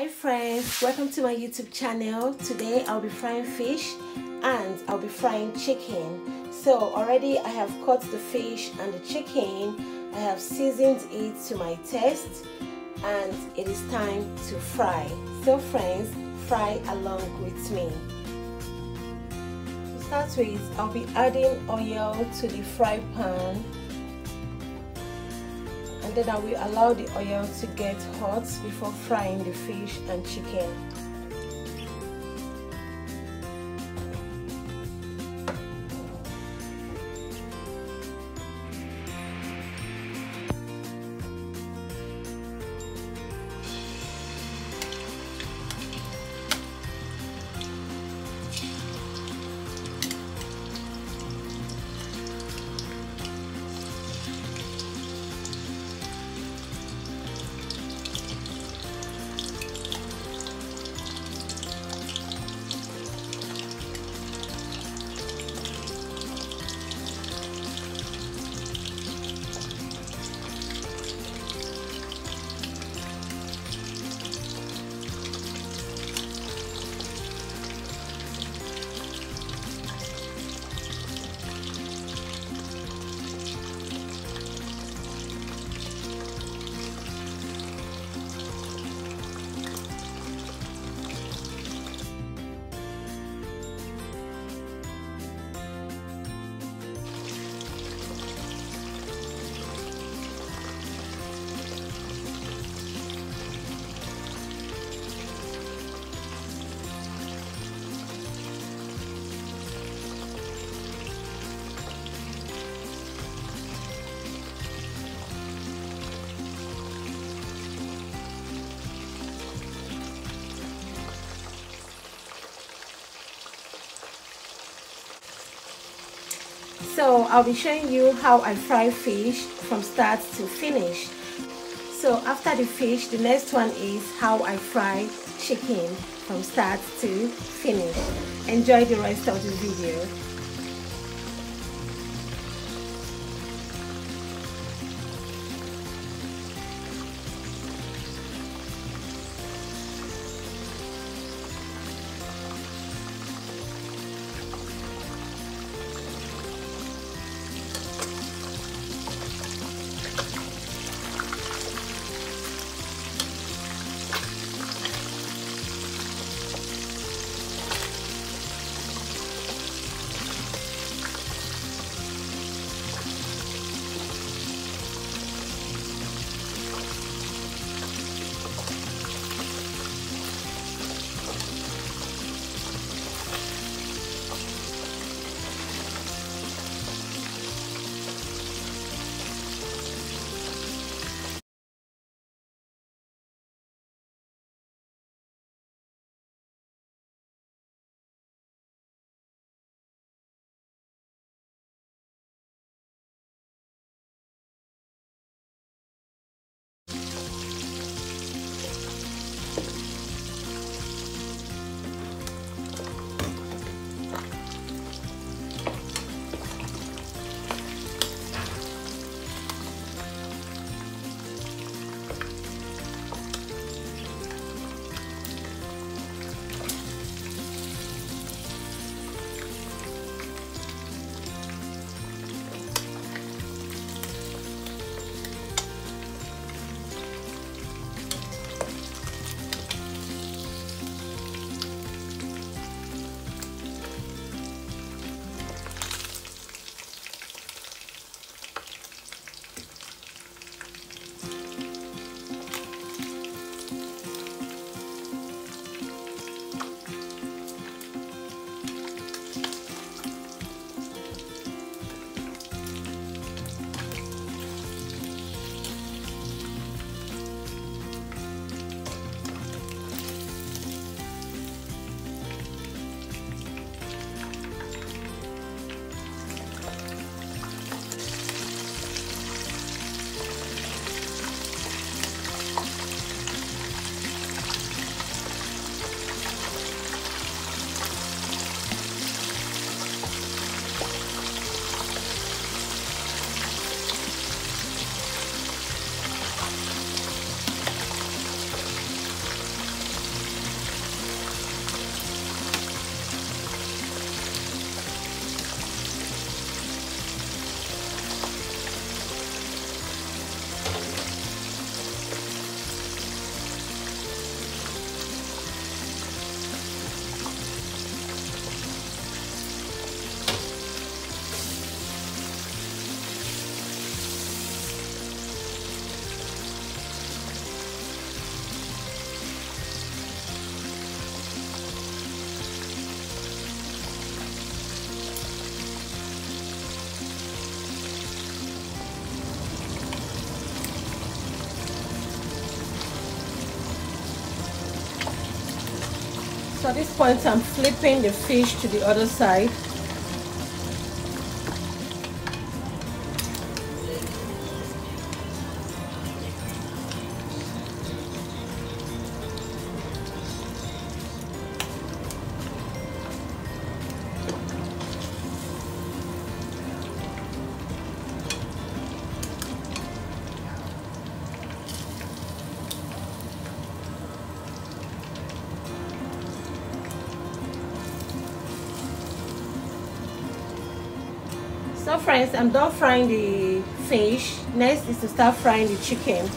Hi friends, welcome to my YouTube channel. Today I'll be frying fish and I'll be frying chicken. So already I have cut the fish and the chicken. I have seasoned it to my taste and it is time to fry. So friends, fry along with me. To start with, I'll be adding oil to the fry pan I will allow the oil to get hot before frying the fish and chicken. So I'll be showing you how I fry fish from start to finish. So after the fish, the next one is how I fry chicken from start to finish. Enjoy the rest of the video. At this point I'm flipping the fish to the other side. So friends i'm done frying the fish. Next is to start frying the chicken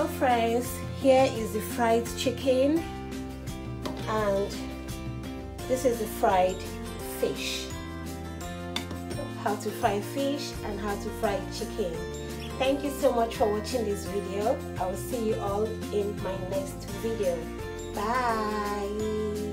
so friends here is the fried chicken and this is the fried fish. How to fry fish and how to fry chicken. Thank you so much for watching this video. I will see you all in my next video. Bye